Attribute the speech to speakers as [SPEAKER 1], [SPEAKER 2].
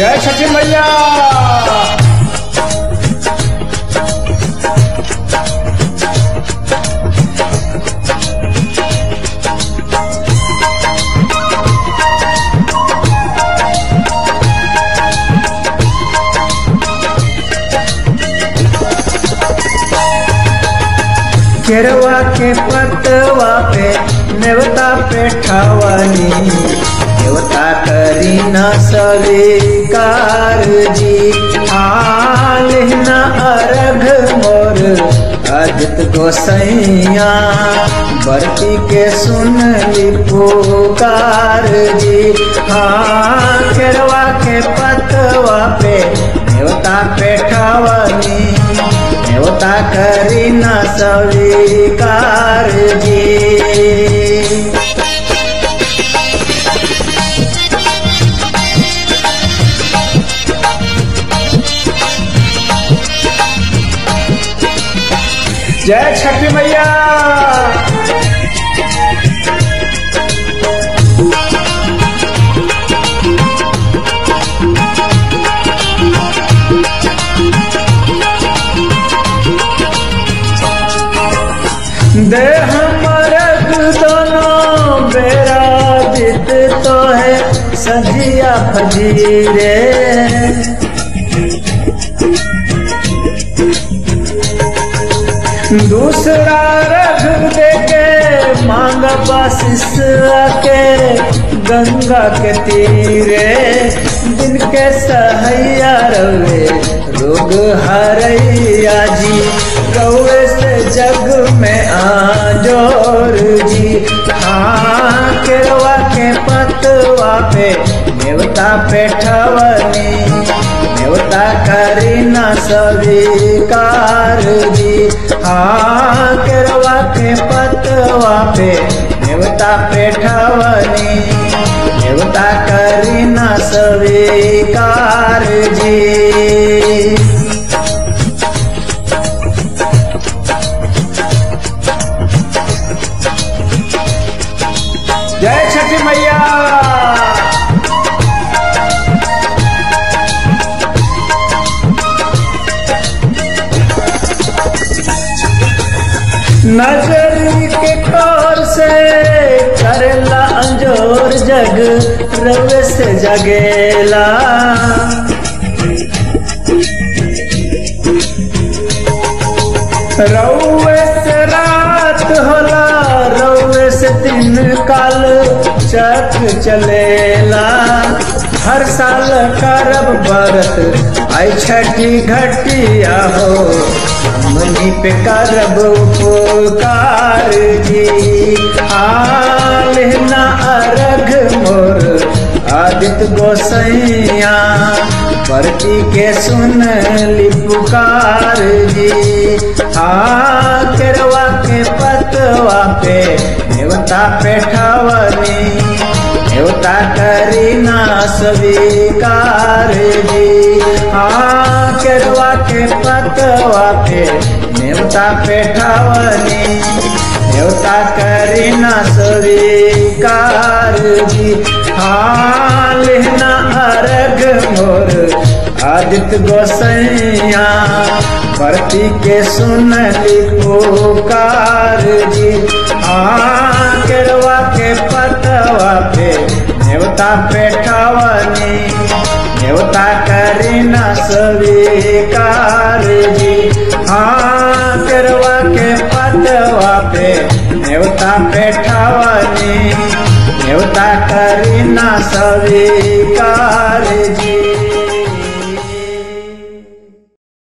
[SPEAKER 1] जय छठी मैया। केरवा के पतवा पे नेवता पे ठावनी। करी न स्वीकार जी आलना अरघ मोर। अजित गोसैया, बरती के सुन ली पुकार जी। हाँ केरवा के पतवा पे देवता पे ठावनी। देवता करी न स्वीकार जी। जय छठी मैया। दे हमरग दोनों बेरा जित तो है सजिया फजीरे दूसरा रघ देके मांग के गंगा के तीरे, दिन के सहैया रवे, रोग हरैया जी। गौए से जग में आजोर जी। हाँ के पतवा पे देवता पे ठवनी देवता करी न स्वीकार। जी पे देवता पे ठवनी देवता करी न स्वीकार जी जय छठी मैया नज़र जगेला। रउए से रात होला रउए से दिन काल चक चलेला। हर साल करब बरत, आई छठी घटिया हो। हमनी पे करब उपकार जी आलना अरघ मोर आदित गोसैया परती के सुन ली पुकार जी। हाँ केरवा के पतवा पे, देवता पे ठवनी देवता करी ना स्वीकार जी। हाँ केरवा के पतवा पे, देवता पे ठवनी देवता करी ना स्वीकार जी। हाँ मोर आदित्य गोसैया, परती के सुन पुकार जी। केरवा के पतवा पे देवता पे ठवनी देवता करी न स्वीकार जी। केरवा के पतवा पे देवता पे ठवनी देवता करना सभी कार्य जी।